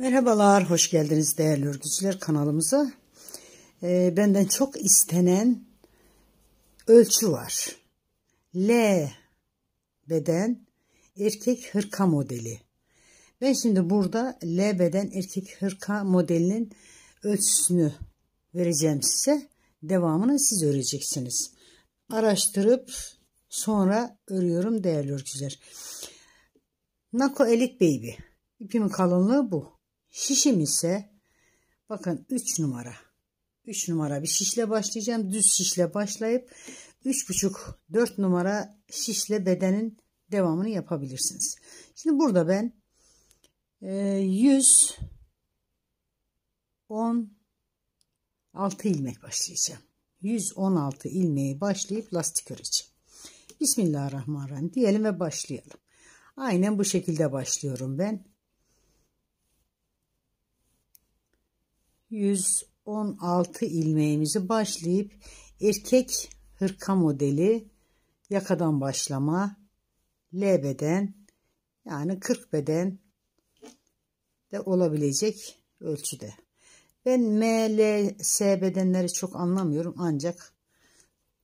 Merhabalar, hoş geldiniz değerli örgücüler kanalımıza. Ee, benden çok istenen ölçü var. L beden erkek hırka modeli. Ben şimdi burada L beden erkek hırka modelinin ölçüsünü vereceğim size. Devamını siz öreceksiniz. Araştırıp sonra örüyorum değerli örgücüler. Nako Elite Baby. İpimin kalınlığı bu. Şişim ise bakın 3 numara. 3 numara bir şişle başlayacağım. Düz şişle başlayıp 3,5-4 numara şişle bedenin devamını yapabilirsiniz. Şimdi burada ben e, 116 ilmek başlayacağım. 116 ilmeği başlayıp lastik öreceğim. Bismillahirrahmanirrahim diyelim ve başlayalım. Aynen bu şekilde başlıyorum ben. 116 ilmeğimizi başlayıp erkek hırka modeli yakadan başlama L beden yani 40 beden de olabilecek ölçüde. Ben M, L, S bedenleri çok anlamıyorum ancak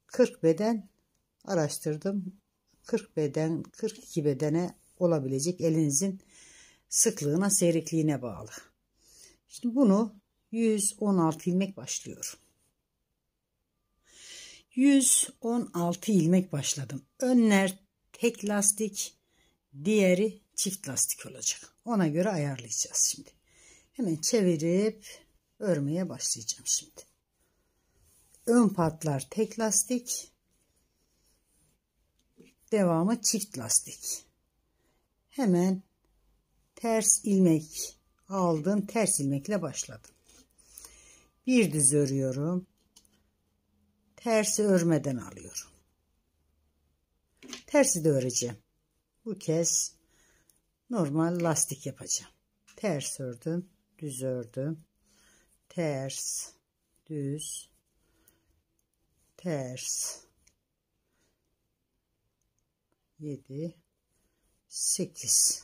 40 beden araştırdım. 40 beden, 42 bedene olabilecek elinizin sıklığına, seyrekliğine bağlı. Şimdi bunu 116 ilmek başlıyorum. 116 ilmek başladım. Önler tek lastik, diğeri çift lastik olacak. Ona göre ayarlayacağız şimdi. Hemen çevirip örmeye başlayacağım şimdi. Ön patlar tek lastik, devamı çift lastik. Hemen ters ilmek aldım, ters ilmekle başladım bir düz örüyorum. Tersi örmeden alıyorum. Tersi de öreceğim. Bu kez normal lastik yapacağım. Ters ördüm, düz ördüm. Ters, düz, ters. 7 8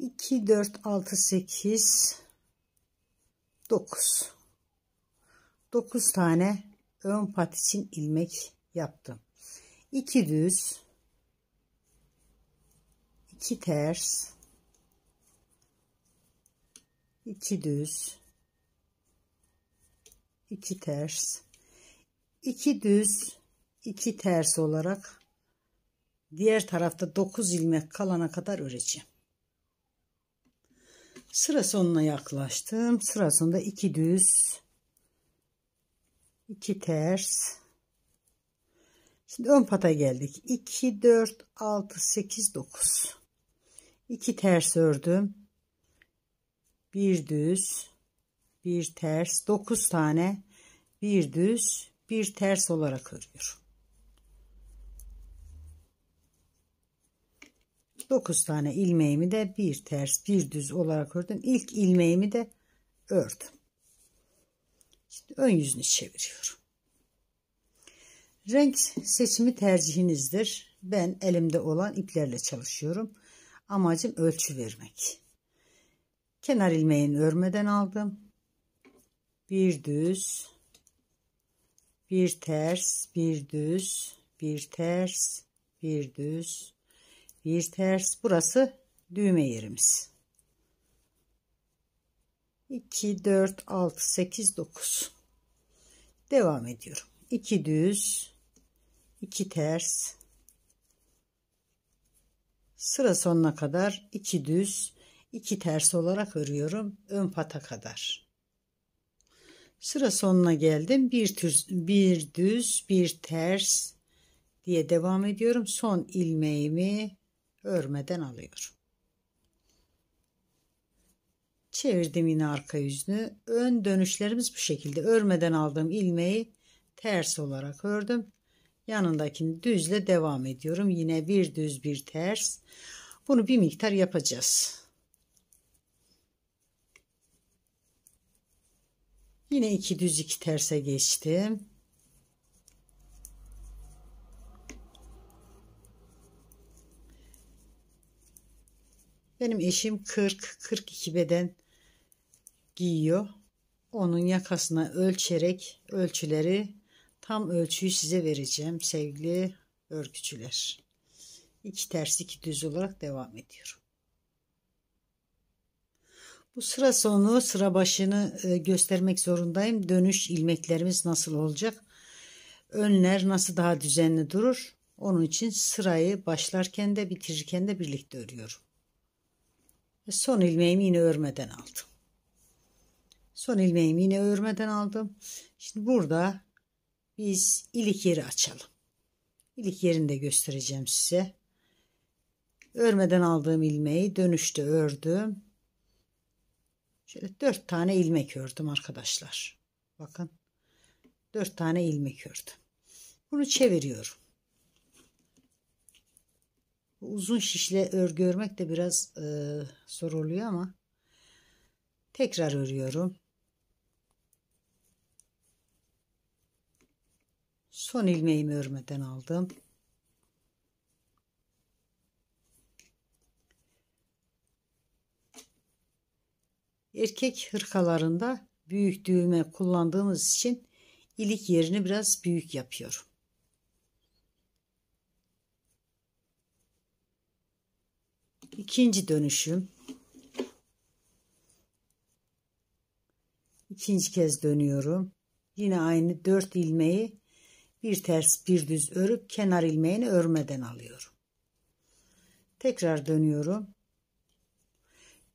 2, 4, 6, 8, 9. 9 tane ön pat için ilmek yaptım. 2 düz, 2 ters, 2 düz, 2 ters, 2 düz, 2 ters olarak diğer tarafta 9 ilmek kalana kadar öreceğim. Sıra sonuna yaklaştım. Sıra sonunda iki düz, iki ters. Şimdi ön pata geldik. 2, 4, 6, 8, 9. 2 ters ördüm. Bir düz, bir ters, 9 tane bir düz, bir ters olarak örüyorum. 9 tane ilmeğimi de bir ters bir düz olarak ördüm. İlk ilmeğimi de ördüm. Şimdi ön yüzünü çeviriyorum. Renk seçimi tercihinizdir. Ben elimde olan iplerle çalışıyorum. Amacım ölçü vermek. Kenar ilmeğini örmeden aldım. Bir düz, bir ters, bir düz, bir ters, bir düz, bir ters burası düğme yerimiz. 2 4 6 8 9 devam ediyorum. 2 düz 2 ters. Sıra sonuna kadar 2 düz 2 ters olarak örüyorum ön pata kadar. Sıra sonuna geldim. Bir düz bir düz bir ters diye devam ediyorum. Son ilmeğimi örmeden alıyorum. Çevirdim yine arka yüzünü. Ön dönüşlerimiz bu şekilde. Örmeden aldığım ilmeği ters olarak ördüm. Yanındakini düzle devam ediyorum. Yine bir düz bir ters. Bunu bir miktar yapacağız. Yine iki düz iki terse geçtim. Benim eşim 40-42 beden giyiyor. Onun yakasına ölçerek ölçüleri tam ölçüyü size vereceğim sevgili örgücüler. İki ters iki düz olarak devam ediyorum. Bu sıra sonu sıra başını e, göstermek zorundayım. Dönüş ilmeklerimiz nasıl olacak? Önler nasıl daha düzenli durur? Onun için sırayı başlarken de bitirirken de birlikte örüyorum. Ve son ilmeğimi yine örmeden aldım. Son ilmeğimi yine örmeden aldım. Şimdi burada biz ilik yeri açalım. İlik yerini de göstereceğim size. Örmeden aldığım ilmeği dönüşte ördüm. Şöyle dört tane ilmek ördüm arkadaşlar. Bakın. Dört tane ilmek ördüm. Bunu çeviriyorum. Uzun şişle örgü örmek de biraz e, zor oluyor ama tekrar örüyorum. Son ilmeğimi örmeden aldım. Erkek hırkalarında büyük düğme kullandığımız için ilik yerini biraz büyük yapıyorum. İkinci dönüşüm. İkinci kez dönüyorum. Yine aynı dört ilmeği bir ters bir düz örüp kenar ilmeğini örmeden alıyorum. Tekrar dönüyorum.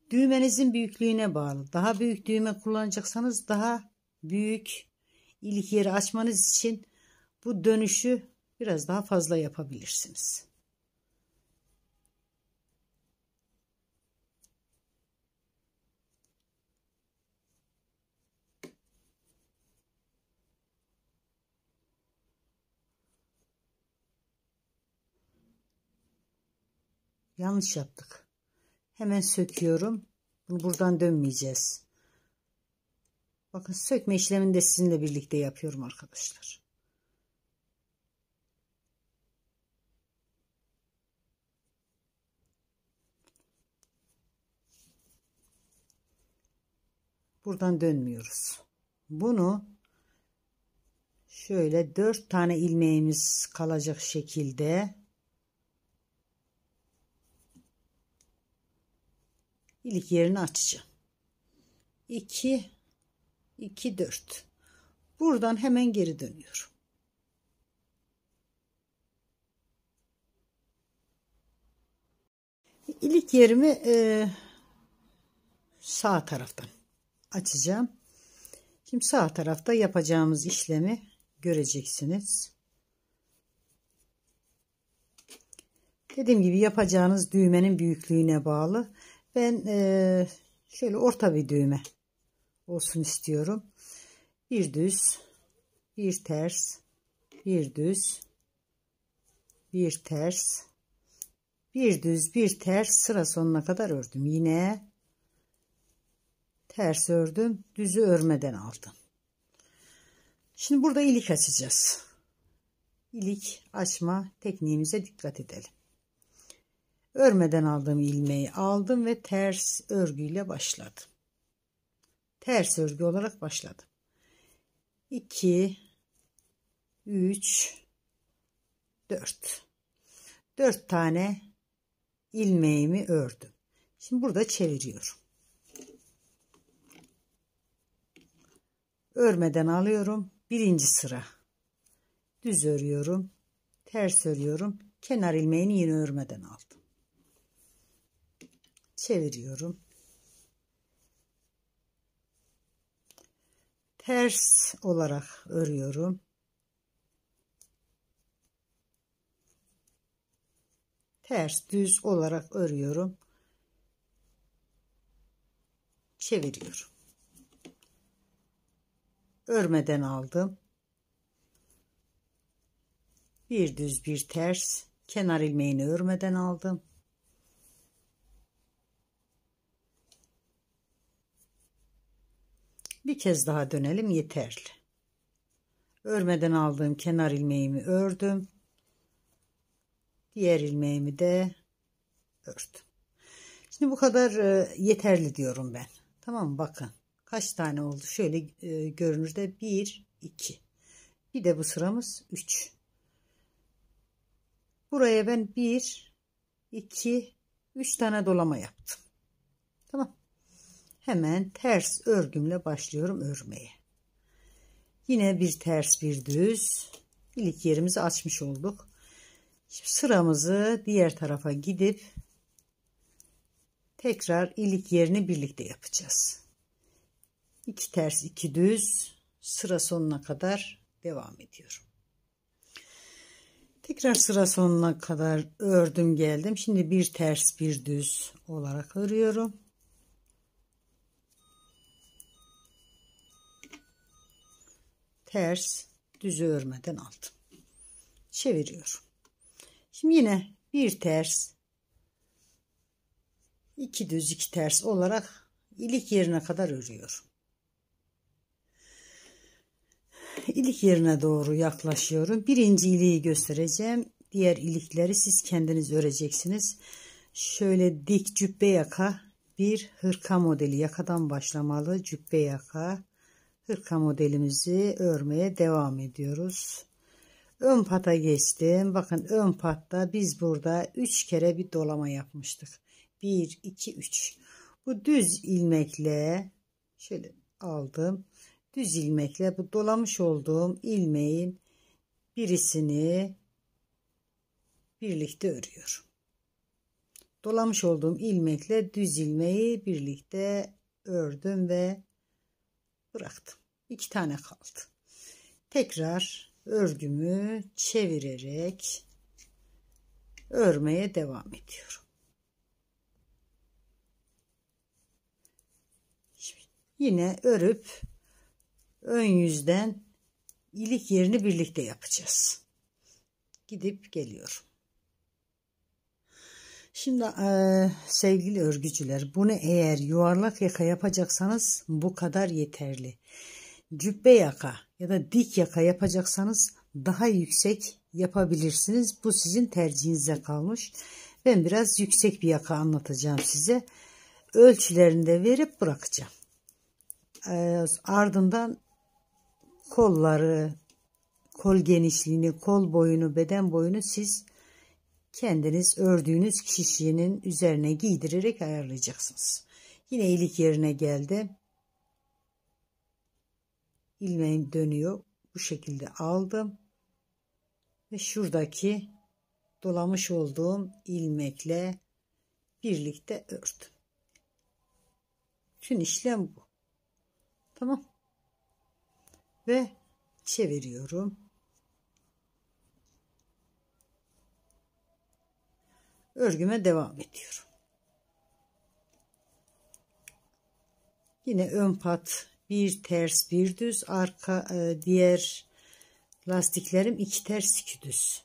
Düğmenizin büyüklüğüne bağlı. Daha büyük düğme kullanacaksanız daha büyük ilik yeri açmanız için bu dönüşü biraz daha fazla yapabilirsiniz. Yanlış yaptık. Hemen söküyorum. Bunu buradan dönmeyeceğiz. Bakın sökme işlemini de sizinle birlikte yapıyorum arkadaşlar. Buradan dönmüyoruz. Bunu şöyle dört tane ilmeğimiz kalacak şekilde ilik yerini açacağım. 2 2 4 buradan hemen geri dönüyorum. İlik yerimi e, sağ taraftan açacağım. Şimdi sağ tarafta yapacağımız işlemi göreceksiniz. Dediğim gibi yapacağınız düğmenin büyüklüğüne bağlı. Ben e, şöyle orta bir düğme olsun istiyorum. Bir düz, bir ters, bir düz, bir ters, bir düz, bir ters sıra sonuna kadar ördüm. Yine ters ördüm, düzü örmeden aldım. Şimdi burada ilik açacağız. İlik açma tekniğimize dikkat edelim. Örmeden aldığım ilmeği aldım ve ters örgüyle başladım. Ters örgü olarak başladım. 2 3 4 4 tane ilmeğimi ördüm. Şimdi burada çeviriyorum. Örmeden alıyorum. Birinci sıra. Düz örüyorum. Ters örüyorum. Kenar ilmeğini yine örmeden aldım çeviriyorum. Ters olarak örüyorum. Ters düz olarak örüyorum. Çeviriyorum. Örmeden aldım. Bir düz bir ters kenar ilmeğini örmeden aldım. Bir kez daha dönelim yeterli. Örmeden aldığım kenar ilmeğimi ördüm. Diğer ilmeğimi de ördüm. Şimdi bu kadar e, yeterli diyorum ben. Tamam mı? Bakın. Kaç tane oldu? Şöyle e, görünürde 1, 2. Bir de bu sıramız 3. Buraya ben 1, 2, 3 tane dolama yaptım. Hemen ters örgümle başlıyorum örmeye. Yine bir ters bir düz. İlk yerimizi açmış olduk. Şimdi sıramızı diğer tarafa gidip tekrar ilik yerini birlikte yapacağız. İki ters iki düz sıra sonuna kadar devam ediyorum. Tekrar sıra sonuna kadar ördüm geldim. Şimdi bir ters bir düz olarak örüyorum. Ters düz örmeden aldım. Çeviriyorum. Şimdi yine bir ters iki düz iki ters olarak ilik yerine kadar örüyorum. ilik yerine doğru yaklaşıyorum. Birinci iliği göstereceğim. Diğer ilikleri siz kendiniz öreceksiniz. Şöyle dik cübbe yaka bir hırka modeli yakadan başlamalı cübbe yaka hırka modelimizi örmeye devam ediyoruz. Ön pata geçtim. Bakın ön patta biz burada 3 kere bir dolama yapmıştık. 1, 2, 3. Bu düz ilmekle şöyle aldım düz ilmekle bu dolamış olduğum ilmeğin birisini birlikte örüyorum. Dolamış olduğum ilmekle düz ilmeği birlikte ördüm ve bıraktım. İki tane kaldı. Tekrar örgümü çevirerek örmeye devam ediyorum. Yine örüp ön yüzden ilik yerini birlikte yapacağız. Gidip geliyorum. Şimdi e, sevgili örgücüler bunu eğer yuvarlak yaka yapacaksanız bu kadar yeterli. Cübbe yaka ya da dik yaka yapacaksanız daha yüksek yapabilirsiniz. Bu sizin tercihinize kalmış. Ben biraz yüksek bir yaka anlatacağım size. Ölçülerini de verip bırakacağım. E, ardından kolları, kol genişliğini, kol boyunu, beden boyunu siz kendiniz ördüğünüz kişinin üzerine giydirerek ayarlayacaksınız. Yine ilik yerine geldi. İlmeğim dönüyor. Bu şekilde aldım. Ve şuradaki dolamış olduğum ilmekle birlikte ördüm. Tüm işlem bu. Tamam ve çeviriyorum. Örgüme devam ediyorum. Yine ön pat bir ters bir düz arka e, diğer lastiklerim iki ters iki düz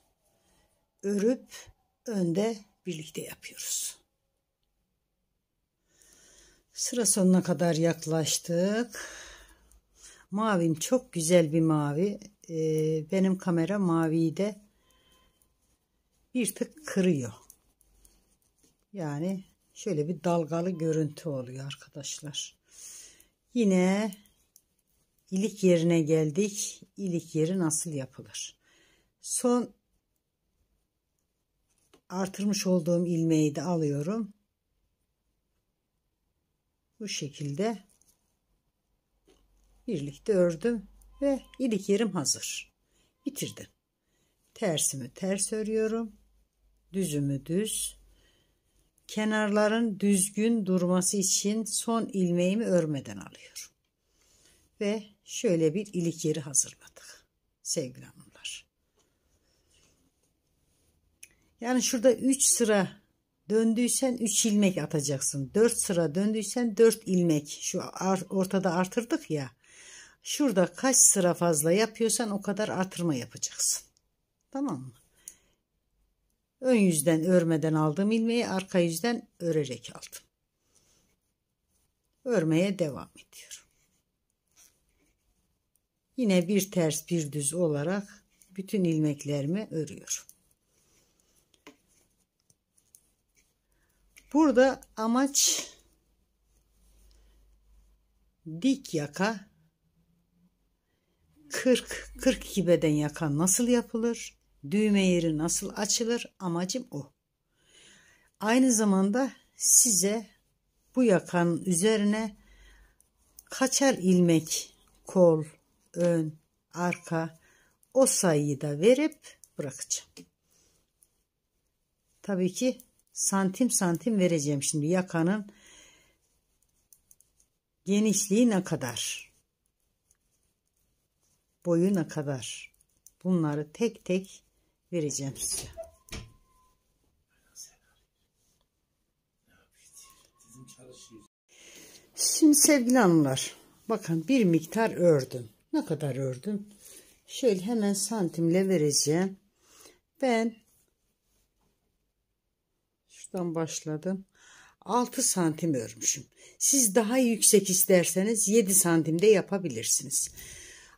örüp önde birlikte yapıyoruz. Sıra sonuna kadar yaklaştık. Mavim çok güzel bir mavi. Ee, benim kamera maviyi de bir tık kırıyor. Yani şöyle bir dalgalı görüntü oluyor arkadaşlar. Yine ilik yerine geldik. İlik yeri nasıl yapılır? Son artırmış olduğum ilmeği de alıyorum. Bu şekilde birlikte ördüm ve ilik yerim hazır. Bitirdim. Tersimi ters örüyorum. Düzümü düz. Kenarların düzgün durması için son ilmeğimi örmeden alıyorum. Ve şöyle bir ilik yeri hazırladık. Sevgili hanımlar. Yani şurada 3 sıra döndüysen 3 ilmek atacaksın. 4 sıra döndüysen 4 ilmek. Şu ortada artırdık ya. Şurada kaç sıra fazla yapıyorsan o kadar artırma yapacaksın. Tamam mı? Ön yüzden örmeden aldığım ilmeği arka yüzden örerek aldım. Örmeye devam ediyorum. Yine bir ters bir düz olarak bütün ilmeklerimi örüyorum. Burada amaç dik yaka 40 42 beden yaka nasıl yapılır? Düğme yeri nasıl açılır? Amacım o. Aynı zamanda size bu yakanın üzerine kaçar ilmek kol, ön, arka o sayıyı da verip bırakacağım. Tabii ki santim santim vereceğim şimdi yakanın genişliği ne kadar boyu ne kadar bunları tek tek vereceğim size. Şimdi sevgili hanımlar bakın bir miktar ördüm. Ne kadar ördüm? Şöyle hemen santimle vereceğim. Ben şuradan başladım. 6 santim örmüşüm. Siz daha yüksek isterseniz 7 santimde yapabilirsiniz.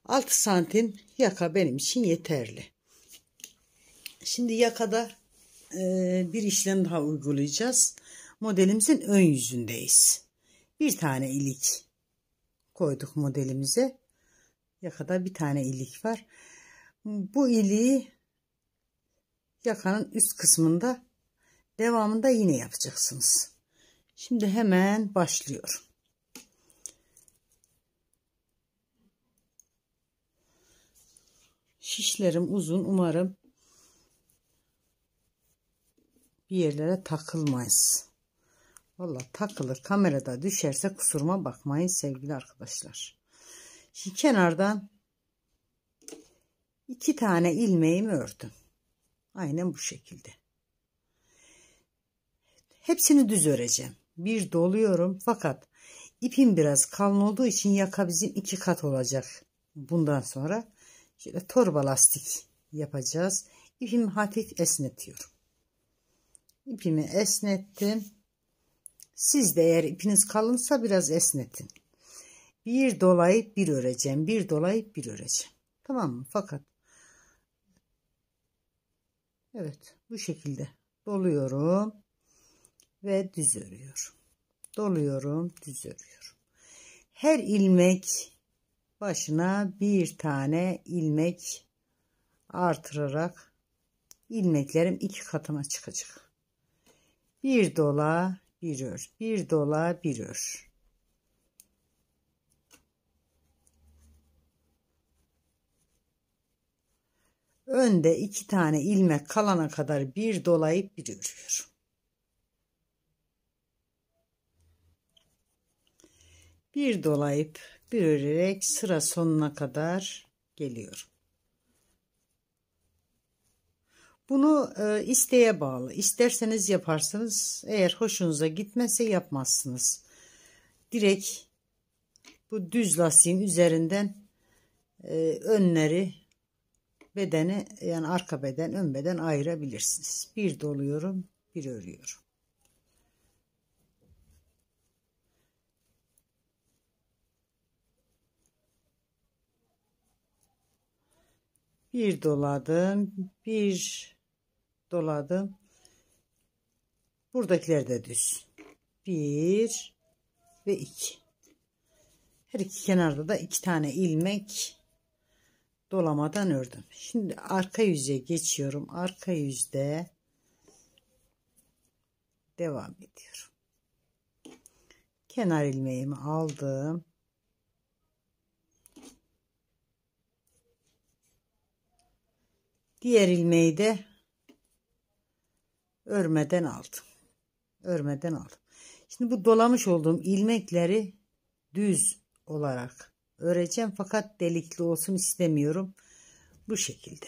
6 santim yaka benim için yeterli. Şimdi yakada e, bir işlem daha uygulayacağız. Modelimizin ön yüzündeyiz. Bir tane ilik koyduk modelimize. Yakada bir tane ilik var. Bu iliği yakanın üst kısmında devamında yine yapacaksınız. Şimdi hemen başlıyorum. Şişlerim uzun umarım bir yerlere takılmayız. Valla takılır kamerada düşerse kusuruma bakmayın sevgili arkadaşlar. Şimdi kenardan iki tane ilmeğimi ördüm. Aynen bu şekilde. Hepsini düz öreceğim. Bir doluyorum fakat ipim biraz kalın olduğu için yaka bizim iki kat olacak. Bundan sonra şöyle torba lastik yapacağız. İpimi hafif esnetiyorum. İpimi esnettim. Siz de eğer ipiniz kalınsa biraz esnetin. Bir dolayıp bir öreceğim. Bir dolayıp bir öreceğim. Tamam mı? Fakat evet bu şekilde doluyorum ve düz örüyorum. Doluyorum, düz örüyorum. Her ilmek başına bir tane ilmek artırarak ilmeklerim iki katına çıkacak. Bir dola, bir ör. Bir dola, bir ör. Önde iki tane ilmek kalana kadar bir dolayıp bir örüyorum. Bir dolayıp bir örerek sıra sonuna kadar geliyorum. Bunu e, isteğe bağlı. İsterseniz yaparsınız. Eğer hoşunuza gitmezse yapmazsınız. Direkt bu düz lastiğin üzerinden e, önleri bedeni yani arka beden ön beden ayırabilirsiniz. Bir doluyorum bir örüyorum. Bir doladım bir doladım buradakiler de düz bir ve iki her iki kenarda da iki tane ilmek dolamadan ördüm. Şimdi arka yüze geçiyorum. Arka yüzde devam ediyorum. Kenar ilmeğimi aldım. Diğer ilmeği de örmeden aldım. Örmeden aldım. Şimdi bu dolamış olduğum ilmekleri düz olarak öreceğim fakat delikli olsun istemiyorum. Bu şekilde.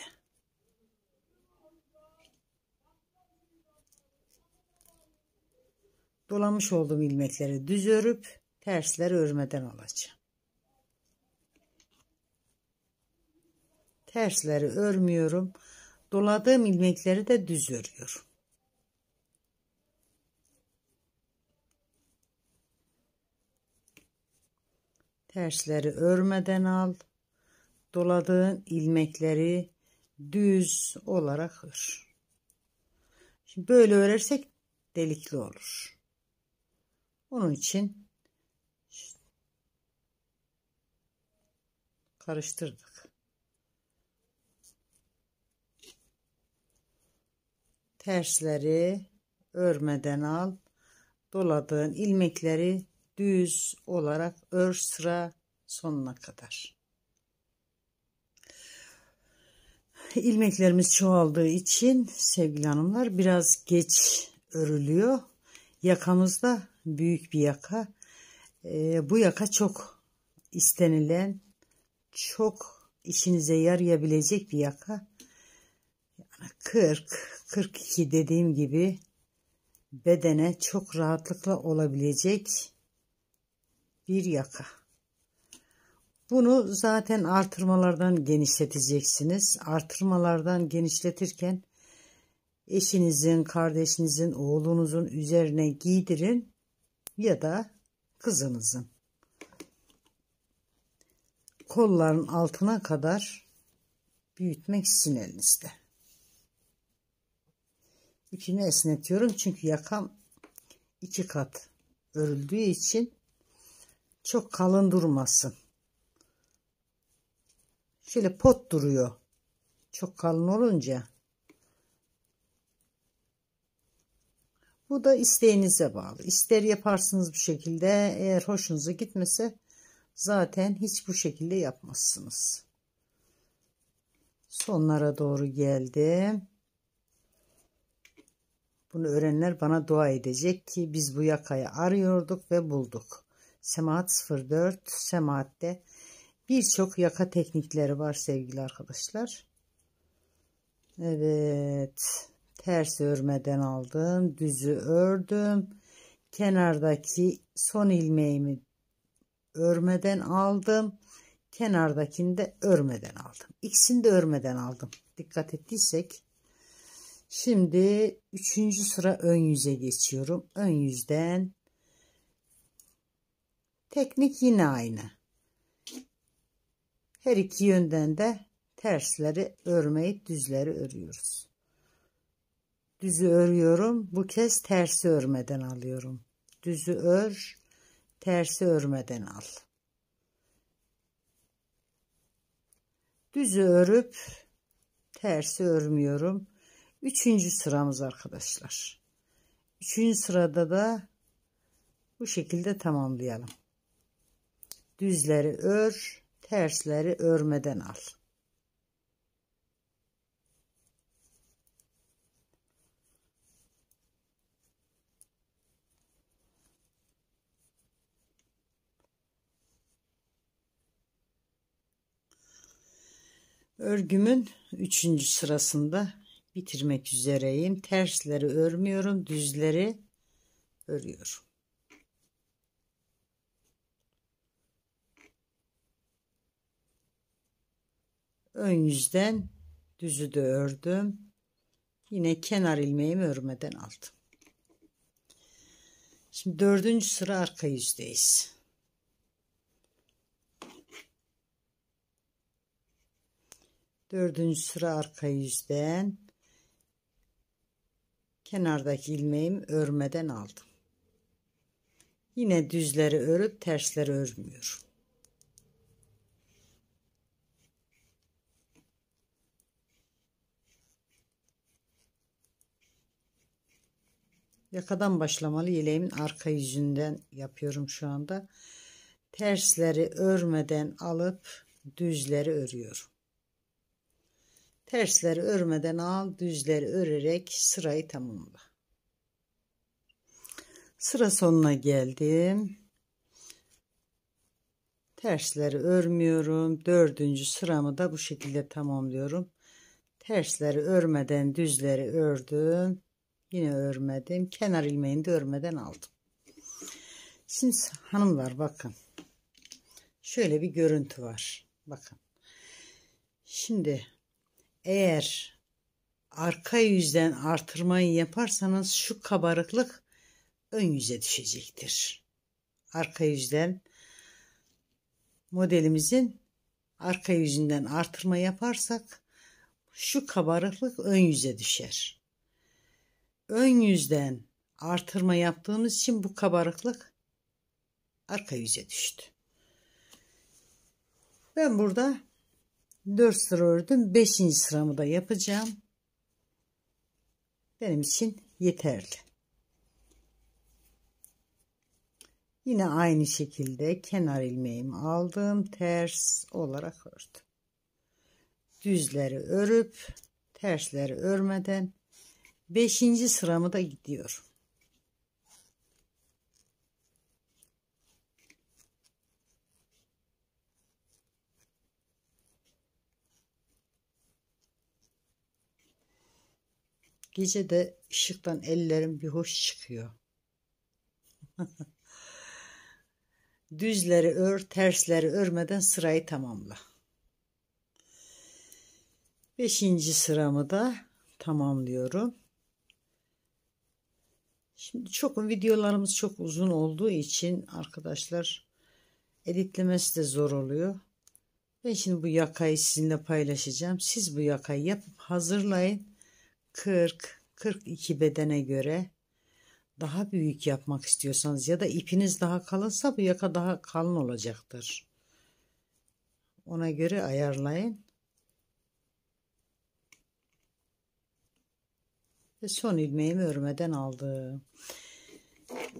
Dolamış olduğum ilmekleri düz örüp tersleri örmeden alacağım. Tersleri örmüyorum. Doladığım ilmekleri de düz örüyorum. Tersleri örmeden al. Doladığın ilmekleri düz olarak ör. Şimdi böyle örersek delikli olur. Onun için karıştırdık. Tersleri örmeden al. Doladığın ilmekleri düz olarak ör sıra sonuna kadar. ilmeklerimiz çoğaldığı için sevgili hanımlar biraz geç örülüyor. Yakamızda büyük bir yaka. Ee, bu yaka çok istenilen, çok işinize yarayabilecek bir yaka. Yani 40, 42 dediğim gibi bedene çok rahatlıkla olabilecek bir yaka. Bunu zaten artırmalardan genişleteceksiniz. Artırmalardan genişletirken eşinizin, kardeşinizin, oğlunuzun üzerine giydirin ya da kızınızın. Kolların altına kadar büyütmek sizin elinizde. İpimi esnetiyorum çünkü yakam iki kat örüldüğü için çok kalın durmasın. Şöyle pot duruyor. Çok kalın olunca. Bu da isteğinize bağlı. İster yaparsınız bu şekilde. Eğer hoşunuza gitmese zaten hiç bu şekilde yapmazsınız. Sonlara doğru geldim. Bunu öğrenenler bana dua edecek ki biz bu yakayı arıyorduk ve bulduk. Semahat 04 Semahat'te birçok yaka teknikleri var sevgili arkadaşlar. Evet. Ters örmeden aldım. Düzü ördüm. Kenardaki son ilmeğimi örmeden aldım. Kenardakini de örmeden aldım. İkisini de örmeden aldım. Dikkat ettiysek. Şimdi üçüncü sıra ön yüze geçiyorum. Ön yüzden teknik yine aynı. Her iki yönden de tersleri örmeyi düzleri örüyoruz. Düzü örüyorum. Bu kez tersi örmeden alıyorum. Düzü ör, tersi örmeden al. Düzü örüp tersi örmüyorum. Üçüncü sıramız arkadaşlar. Üçüncü sırada da bu şekilde tamamlayalım. Düzleri ör, tersleri örmeden al. Örgümün üçüncü sırasında bitirmek üzereyim. Tersleri örmüyorum, düzleri örüyorum. Ön yüzden düzü de ördüm. Yine kenar ilmeğimi örmeden aldım. Şimdi dördüncü sıra arka yüzdeyiz. Dördüncü sıra arka yüzden kenardaki ilmeğimi örmeden aldım. Yine düzleri örüp tersleri örmüyorum. Yakadan başlamalı yeleğimin arka yüzünden yapıyorum şu anda. Tersleri örmeden alıp düzleri örüyorum. Tersleri örmeden al, düzleri örerek sırayı tamamla. Sıra sonuna geldim. Tersleri örmüyorum. Dördüncü sıramı da bu şekilde tamamlıyorum. Tersleri örmeden düzleri ördüm. Yine örmedim. Kenar ilmeğini de örmeden aldım. Şimdi hanımlar bakın. Şöyle bir görüntü var. Bakın. Şimdi eğer arka yüzden artırmayı yaparsanız şu kabarıklık ön yüze düşecektir. Arka yüzden modelimizin arka yüzünden artırma yaparsak şu kabarıklık ön yüze düşer ön yüzden artırma yaptığımız için bu kabarıklık arka yüze düştü. Ben burada 4 sıra ördüm. 5. sıramı da yapacağım. Benim için yeterli. Yine aynı şekilde kenar ilmeğimi aldım. Ters olarak ördüm. Düzleri örüp tersleri örmeden 5. sıramı da gidiyorum. Gece de ışıktan ellerim bir hoş çıkıyor. Düzleri ör, tersleri örmeden sırayı tamamla. Beşinci sıramı da tamamlıyorum. Şimdi çok videolarımız çok uzun olduğu için arkadaşlar editlemesi de zor oluyor. Ben şimdi bu yakayı sizinle paylaşacağım. Siz bu yakayı yapıp hazırlayın. 40 42 bedene göre daha büyük yapmak istiyorsanız ya da ipiniz daha kalınsa bu yaka daha kalın olacaktır. Ona göre ayarlayın. Ve son ilmeğimi örmeden aldım.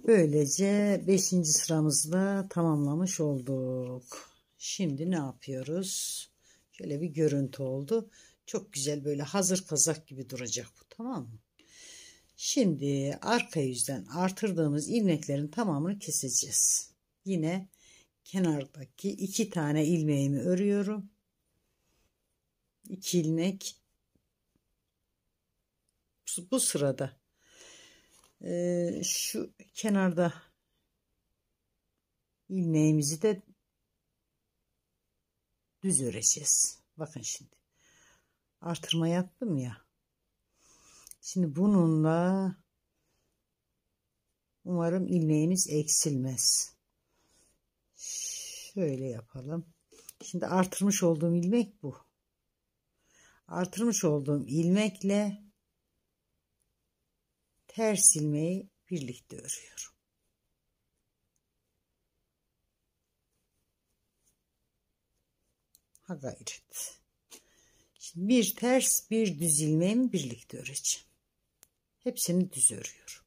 Böylece 5. sıramızda tamamlamış olduk. Şimdi ne yapıyoruz? Şöyle bir görüntü oldu. Çok güzel böyle hazır kazak gibi duracak bu tamam mı? Şimdi arka yüzden artırdığımız ilmeklerin tamamını keseceğiz. Yine kenardaki iki tane ilmeğimi örüyorum. İki ilmek bu sırada e, şu kenarda ilmeğimizi de düz öreceğiz. Bakın şimdi artırma yaptım ya. Şimdi bununla umarım ilmeğimiz eksilmez. Şöyle yapalım. Şimdi artırmış olduğum ilmek bu. Artırmış olduğum ilmekle ters ilmeği birlikte örüyorum. Ha gayret. Şimdi bir ters bir düz ilmeğimi birlikte öreceğim. Hepsini düz örüyorum.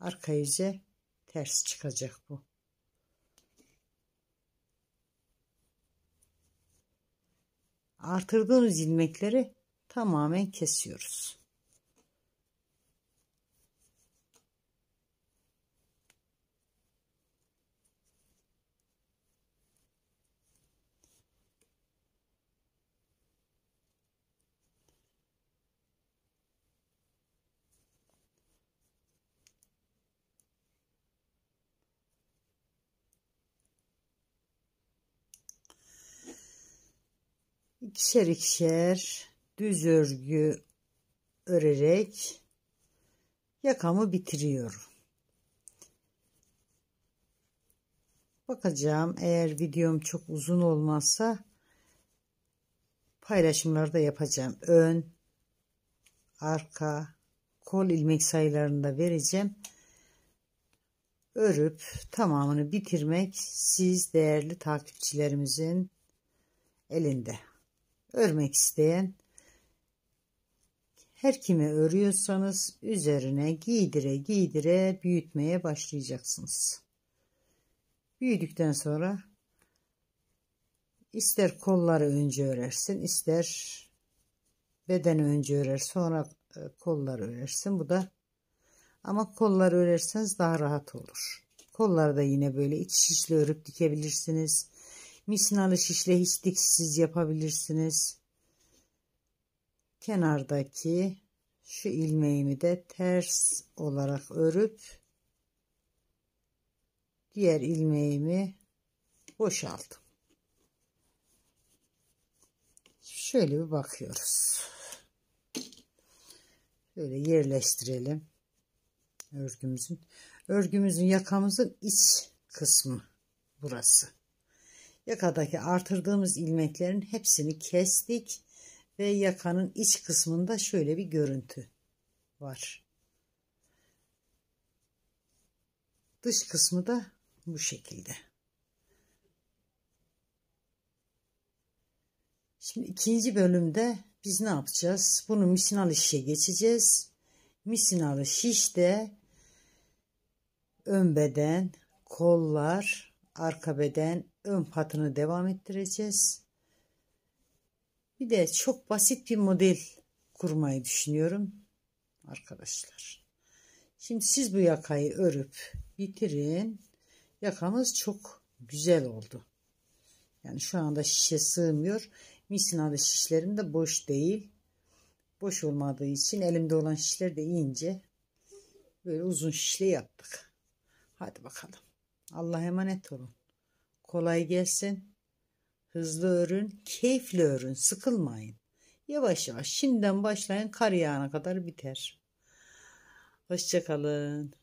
Arka yüze ters çıkacak bu. Artırdığımız ilmekleri tamamen kesiyoruz. ikişer ikişer düz örgü örerek yakamı bitiriyorum. Bakacağım eğer videom çok uzun olmazsa paylaşımlarda yapacağım. Ön, arka, kol ilmek sayılarını da vereceğim. Örüp tamamını bitirmek siz değerli takipçilerimizin elinde örmek isteyen her kime örüyorsanız üzerine giydire giydire büyütmeye başlayacaksınız. Büyüdükten sonra ister kolları önce örersin ister bedeni önce örer sonra e, kolları örersin. Bu da ama kolları örerseniz daha rahat olur. Kolları da yine böyle iç şişle örüp dikebilirsiniz. Misinalı şişle hiç diksiz yapabilirsiniz. Kenardaki şu ilmeğimi de ters olarak örüp diğer ilmeğimi boşaldım. Şöyle bir bakıyoruz. Böyle yerleştirelim örgümüzün. Örgümüzün yakamızın iç kısmı burası yakadaki artırdığımız ilmeklerin hepsini kestik ve yakanın iç kısmında şöyle bir görüntü var. Dış kısmı da bu şekilde. Şimdi ikinci bölümde biz ne yapacağız? Bunu misinalı şişe geçeceğiz. Misinalı şişte ön beden, kollar, arka beden, ön patını devam ettireceğiz. Bir de çok basit bir model kurmayı düşünüyorum arkadaşlar. Şimdi siz bu yakayı örüp bitirin. Yakamız çok güzel oldu. Yani şu anda şişe sığmıyor. Misinalı şişlerim de boş değil. Boş olmadığı için elimde olan şişler de ince. Böyle uzun şişle yaptık. Hadi bakalım. Allah'a emanet olun. Kolay gelsin. Hızlı örün, keyifli örün, sıkılmayın. Yavaş yavaş şimdiden başlayın kar yağına kadar biter. Hoşçakalın.